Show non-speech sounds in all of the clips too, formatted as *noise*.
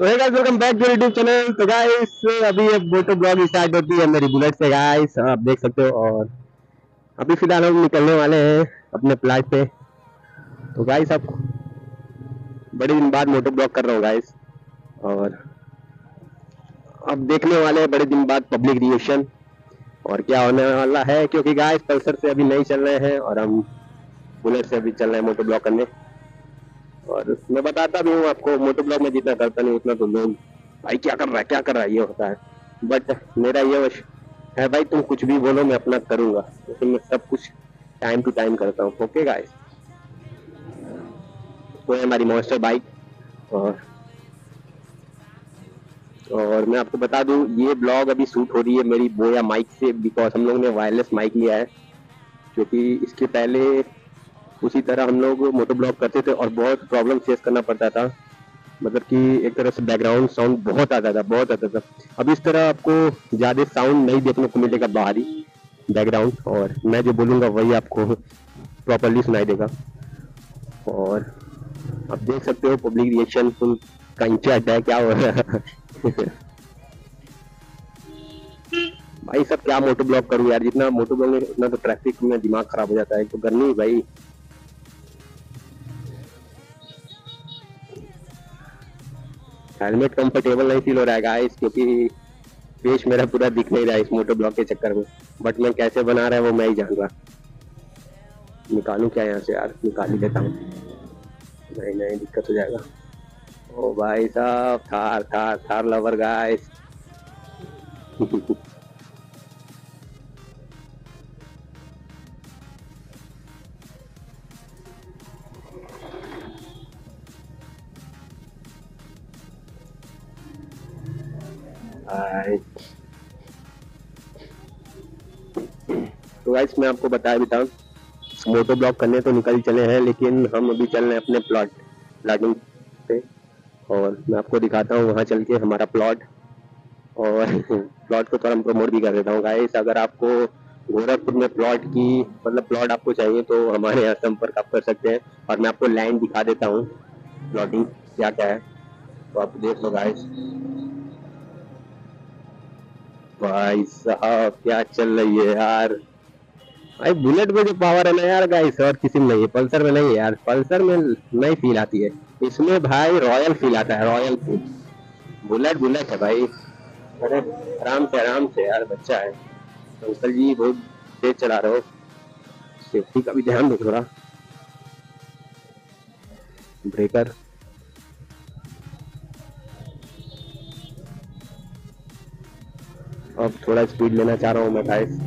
तो है guys welcome back to YouTube channel तो गाइस अभी ये मोटो ब्लॉग स्टार्ट होती है मेरी बुलेट से गाइस आप देख सकते हो और अभी फ़िलहाल हम निकलने वाले हैं अपने प्लाट पे। तो गाइस अब बड़े दिन बाद मोटो ब्लॉग कर रहा हूँ गाइस और अब देखने वाले हैं बड़े दिन बाद पब्लिक रिएक्शन और क्या होने वाला है? क्योंकि गाइस पल्सर से अभी नहीं चल रहे हैं और हम बुलेट से अभी चल रहे हैं मोटो ब्लॉग करने। और मैं बताता भी हूँ आपको, मोटो ब्लॉग में जितना करता नहीं, उतना तो लोग, भाई क्या कर रहा है, क्या कर रहा है, ये होता है। बट मेरा ये वश है, भाई तुम कुछ भी बोलो, मैं अपना करूँगा। क्योंकि मैं सब कुछ टाइम टू टाइम करता हूँ ओके गाइस तो है हमारी मॉन्स्टर बाइक और और मैं आपको बता दूँ, ये ब्लॉग अभी शूट हो रही है मेरी बोया माइक से बिकॉज़ हम लोग ने वायरलेस माइक लिया है क्योंकि इसके पहले उसी तरह हम लोग मोटो ब्लॉक करते थे और बहुत प्रॉब्लम फेस करना पड़ता था। मतलब कि एक तरह से बैकग्राउंड साउंड बहुत आता था, बहुत आता था। अब इस तरह आपको ज़्यादा साउंड नहीं देखने को मिलेगा बाहरी बैकग्राउंड और मैं जो बोलूँगा वही आपको प्रॉपरली सुनाई देगा। और आप देख सकते हो पब्लिक रिएक्शन फुल का इंचार्ज है, क्या हो रहा भाई सब क्या मोटो ब्लॉक करूँ यार? जितना मोटो ब्लॉक उतना तो ट्रैफ़िक में दिमाग खराब हो जाता है। तो गर्मी भाई। हेलमेट कंफर्टेबल नहीं फील हो रहा है गाइस क्योंकि फेस मेरा पूरा दिख नहीं रहा है इस मोटो ब्लॉक के चक्कर में। बट मैं कैसे बना रहा है वो मैं ही जान रहा। निकालू क्या यहाँ से यार? निकाल ही देता हूँ। नहीं नहीं, दिक्कत हो जाएगा। ओ भाई साहब, Thar Thar Thar lover guys *laughs* hi तो गाइस मैं आपको बताया भी था मोटो ब्लॉक करने तो निकल चले हैं, लेकिन हम अभी चल रहे हैं अपने प्लॉट प्लॉटिंग पे। और मैं आपको दिखाता हूँ, वहाँ चल के हमारा प्लॉट और *laughs* प्लॉट को थोड़ा प्रमोट भी कर देता हूँ गाइस अगर आपको गोरखपुर में प्लॉट की मतलब प्लॉट आपको चाहिए तो हमारे यहाँ संपर्क आप कर सकते हैं। और मैं आपको लैंड दिखा देता हूँ प्लॉटिंग क्या क्या है। तो आप देख लो गाइस भाई साहब, क्या चल रही है यार? भाई बुलेट में जो पावर है ना यार गाइस और किसी में नहीं है पल्सर में नहीं है यार, पल्सर में नहीं फील आती है। इसमें भाई रॉयल फील आता है रॉयल फील बुलेट बुलेट है भाई। अरे, आराम से आराम से यार, बच्चा है। अंकल जी, बहुत तेज चला रहे हो। सेफ्टी का भी ध्यान दो थोड़ा ब्रेकर अब थोड़ा स्पीड लेना चाह रहा हूँ मैं गाइस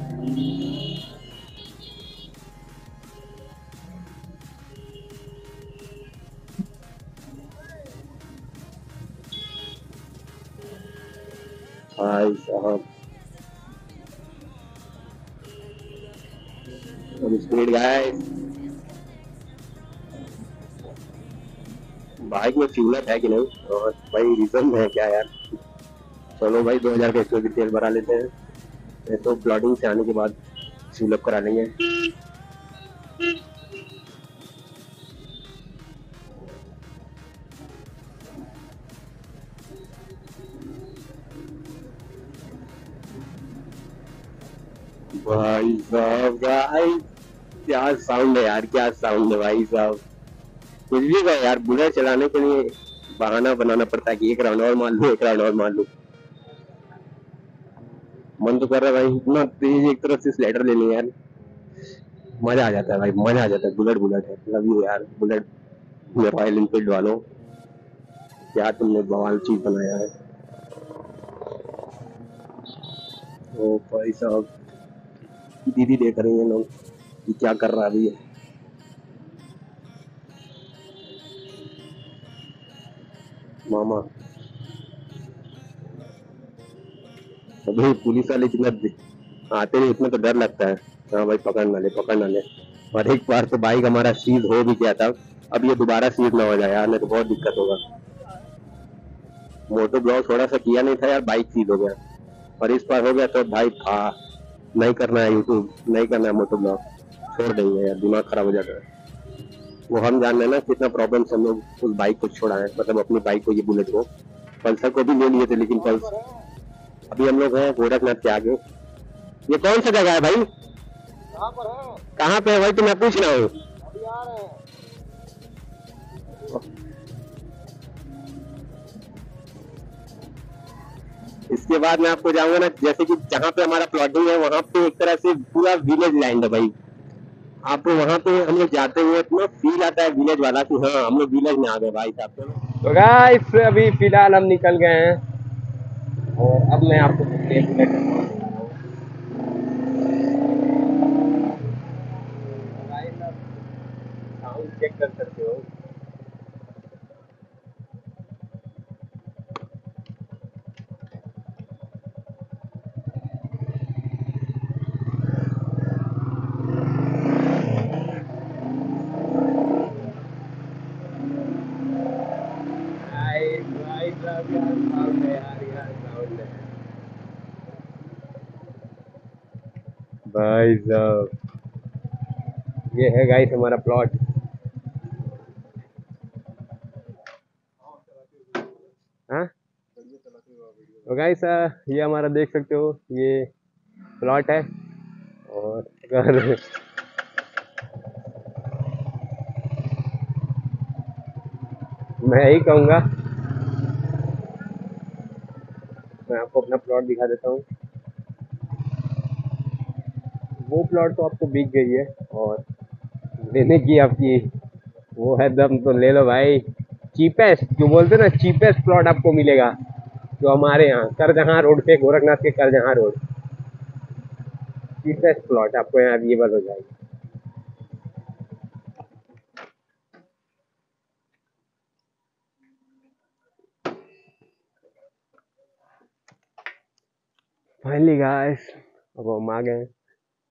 भाई स्पीड गाइस बाइक में फ्यूलर है कि नहीं? और भाई रीजन है क्या यार? चलो भाई 2000 का इसमें तेल भरा लेते हैं। नहीं तो प्लॉटिंग से आने के बाद फ्यूल करा लेंगे। भाई साहब भाई क्या साउंड है यार, क्या साउंड है भाई साहब। कुछ भी यार, बुलेट चलाने के लिए बहाना बनाना पड़ता है कि एक राउंड और मान लू, एक राउंड और मान लू। मन तो कर रहा है भाई, इतना तेज एक तरफ़ से स्लाइडर ले लिया यार। मज़ा आ जाता है भाई, मज़ा आ जाता है, बुलेट बुलेट है। लव यू यार, बुलेट। रॉयल इनफील्ड वालों क्या तुमने बवाल चीज़ बनाया है? ओ भाई साहब, दीदी देख रही है लोग कि क्या कर रहा है अभी। मामा पुलिस वाले इतना आते नहीं, इतना तो डर लगता है। हाँ भाई, पकड़ ना ले, पकड़ ना ले। और एक बार तो बाइक हमारा सीज हो भी गया था। अब ये दोबारा सीज ना हो जाए यार, नहीं तो बहुत दिक्कत होगा। मोटो ब्लॉग थोड़ा सा किया नहीं था यार, बाइक सीज हो गया। और इस बार हो गया तो भाई, था। नहीं करना है यूट्यूब नहीं करना है मोटो ब्लॉग। छोड़ देंगे यार, दिमाग खराब हो जाता है। वो हम जान रहे ना कितना प्रॉब्लम हम लोग उस बाइक को छोड़ा है। मतलब अपनी बाइक को ये बुलेट को। पल्सर को भी ले लिए थे, लेकिन पल्स अभी हम लोग हैं गोरखनाथ के आगे। ये कौन सा जगह है भाई? कहाँ पर है? कहाँ पे है भाई? तो मैं पूछ रहा हूँ। रहे हैं। इसके बाद मैं आपको जाऊँगा ना जैसे कि जहाँ पे हमारा प्लॉटिंग है वहाँ पे एक तरह से पूरा विलेज लैंड है भाई। आपको वहाँ पे हम लोग जाते हुए इतना फील आता है विलेज वाला कि हाँ हम लोग विलेज में आ गए भाई साहब। तो गाइस अभी फ़िलहाल हम निकल गए हैं। और अब मैं आपको एक मिनट साउंड चेक कर सकते हो भाई भाई साहब, ये है गाइस हमारा प्लॉट हाँ? तो गाइस ये हमारा देख सकते हो, ये प्लॉट है। और अगर मैं यही कहूँगा मैं आपको अपना प्लॉट दिखा देता हूँ। वो प्लॉट तो आपको बिक गई है और लेने की आपकी। वो है दम तो ले लो भाई। चीपेस्ट जो बोलते ना चीपेस्ट प्लॉट आपको मिलेगा, जो हमारे यहाँ, करजहाँ रोड पे, गोरखनाथ के करजहाँ रोड। चीपेस्ट प्लॉट आपको यहाँ अवेलेबल हो जाएगी। फाइनली गाइस अब हम आ गए हैं